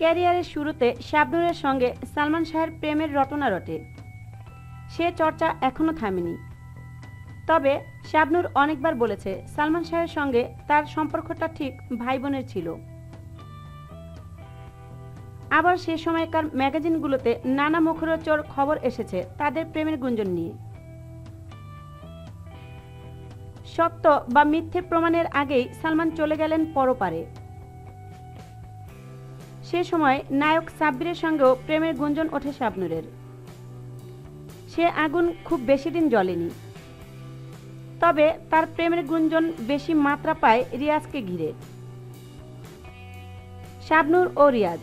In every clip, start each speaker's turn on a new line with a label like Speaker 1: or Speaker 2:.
Speaker 1: ক্যারিয়ারের শুরুতে শাবনুরের সঙ্গে সালমান শাহের প্রেমের রটনা রটে। সে চর্চা এখনও থামেনি। তবে শাবনুর অনেকবার বলেছে, সালমান শাহের সঙ্গে তার সম্পর্কটা ঠিক ভাই বোনের ছিল। আবার সে সময়কার ম্যাগাজিনগুলোতে নানা মুখরোচর খবর এসেছে তাদের প্রেমের গুঞ্জন নিয়ে। সত্য বা মিথ্যে প্রমাণের আগেই সালমান চলে গেলেন পরপারে। সে সময় নায়ক সাব্বিরের সঙ্গেও প্রেমের গুঞ্জন ওঠে শাবনুরের। সে আগুন খুব বেশি দিন জ্বলেনি। তবে তার প্রেমের গুঞ্জন বেশি মাত্রা পায় রিয়াজকে ঘিরে। শাবনুর ও রিয়াজ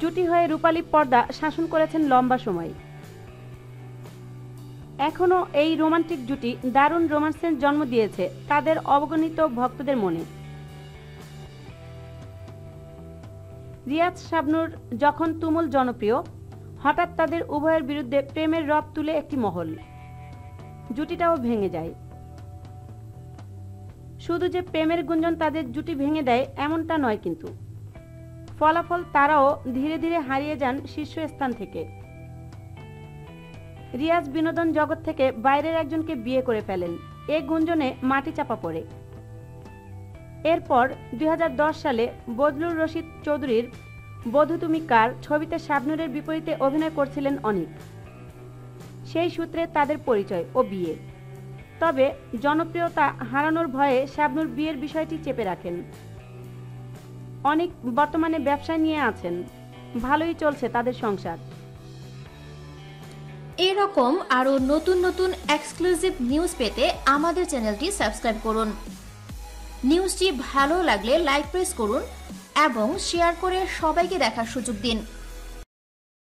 Speaker 1: জুটি হয়ে রূপালী পর্দা শাসন করেছেন লম্বা সময়। এখনও এই রোমান্টিক জুটি দারুণ রোমান্সের জন্ম দিয়েছে তাদের অবগণিত ভক্তদের মনে। রিয়াজ শাবনুর যখন তুমুল জনপ্রিয়, হঠাৎ তাদের উভয়ের বিরুদ্ধে প্রেমের রব তুলে একটি মহল। জুটিটাও ভেঙে যায়। শুধু যে প্রেমের গুঞ্জন তাদের জুটি ভেঙে দেয় এমনটা নয় কিন্তু। ফলাফল তারাও ধীরে ধীরে হারিয়ে যান শীর্ষস্থান থেকে। রিয়াজ বিনোদন জগৎ থেকে বাইরের একজনকে বিয়ে করে ফেলেন। এ গুঞ্জনে মাটি চাপা পড়ে। এরপর দুই হাজার দশ সালে বদলুর রশিদ চৌধুরীর বধূ তুমি কার ছবিতে শাবনুরের বিপরীতে অভিনয় করছিলেন অনিক। সেই সূত্রে তাদের পরিচয় ও বিয়ে। তবে জনপ্রিয়তা হারানোর ভয়ে শাবনুর বিয়ের বিষয়টি চেপে রাখেন। অনেক বর্তমানে ব্যবসায় নিয়ে আছেন। ভালোই চলছে তাদের সংসার।
Speaker 2: এরকম আরও নতুন নতুন এক্সক্লুসিভ নিউজ পেতে আমাদের চ্যানেলটি সাবস্ক্রাইব করুন। নিউজটি ভালো লাগলে লাইক প্রেস করুন এবং শেয়ার করে সবাইকে দেখার সুযোগ দিন।